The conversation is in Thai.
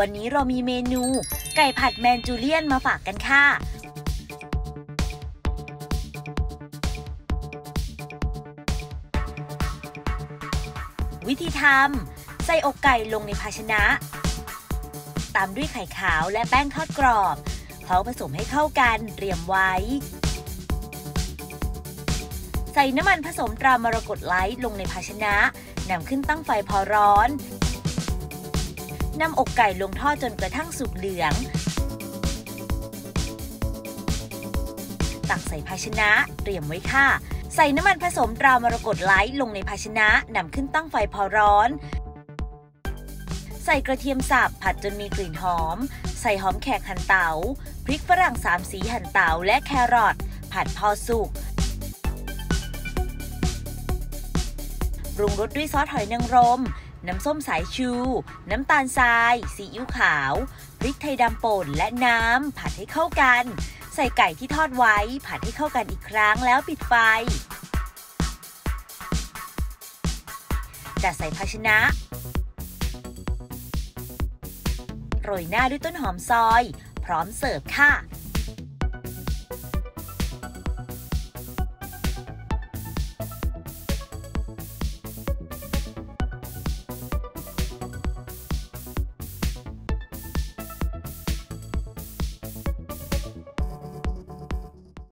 วันนี้เรามีเมนู ไก่ผัดแมนจูเลียนมาฝากกันค่ะวิธีทำ ใส่อกไก่ลงในภาชนะ ตามด้วยไข่ขาวและแป้งทอดกรอบเคล้าผสมให้เข้ากันเตรียมไว้ ใส่น้ำมันผสมตรามรกตไลท์ลงในภาชนะนำขึ้นตั้งไฟพอร้อน นำอกไก่ลงทอดจนกระทั่งสุกเหลือง ตักใส่ภาชนะเตรียมไว้ค่ะ ใส่น้ำมันผสมตรามรกตไลท์ลงในภาชนะนำขึ้นตั้งไฟพอร้อน ใส่กระเทียมสับผัดจนมีกลิ่นหอม ใส่หอมแขกหั่นเตาพริกฝรั่งสามสีหั่นเตา๋าและแครอทผัดพอสุกปรุงรสด้วยซอสหอยนางรม น้ำส้มสายชู น้ำตาลทราย ซีอิ๊วขาว พริกไทยดำป่นและน้ำ ผัดให้เข้ากัน ใส่ไก่ที่ทอดไว้ ผัดให้เข้ากันอีกครั้งแล้วปิดไฟ จัดใส่ภาชนะ โรยหน้าด้วยต้นหอมซอย พร้อมเสิร์ฟค่ะ